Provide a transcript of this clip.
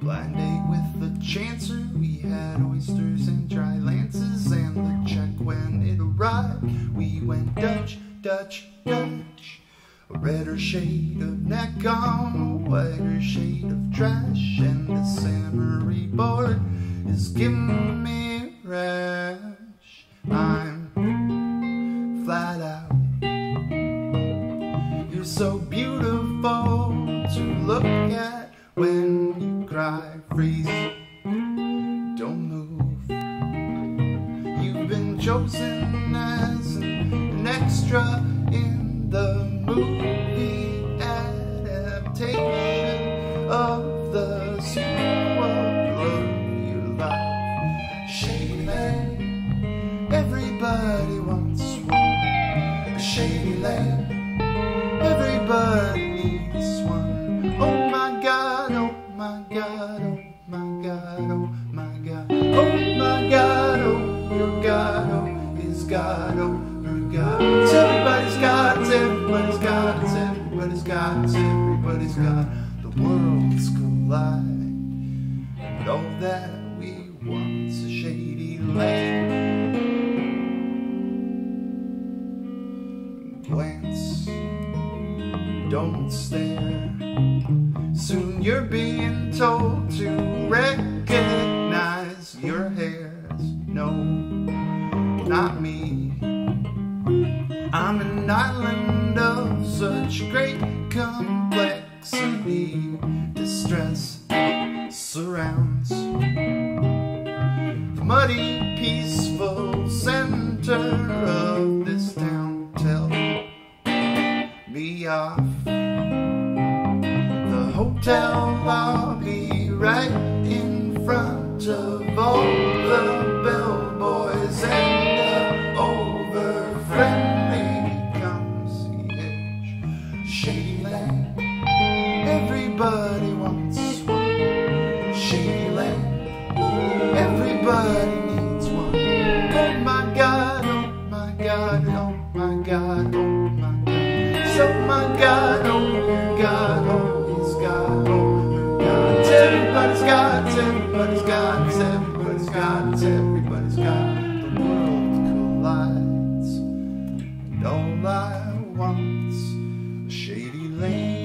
Blind date with the chancer, we had oysters and dry Lancers, and the check when it arrived, we went Dutch, Dutch, Dutch. A redder shade of neck on a whiter shade of trash, and the Samory board is giving me rash. I'm flat out. You're so beautiful to look at when cry. Freeze, don't move. You've been chosen as an extra in the movie adaptation of the sequel of your life. Shady Lane, everybody wants one. Shady Lane, God, oh God. It's everybody's God, it's everybody's God, it's everybody's God, it's everybody's God. The worlds collide, and all that we want's a shady lane. Glance, don't stare. Soon you're being told to recognize I'm an island of such great complexity. Distress surrounds the muddy, peaceful center of this town. Tell me off the hotel lobby right in front of all God, oh my God, oh my God. So my God, oh your God, oh his God, oh her God. Everybody's God, everybody's God, everybody's God, everybody's God. The world collides, and all I want's a shady lane.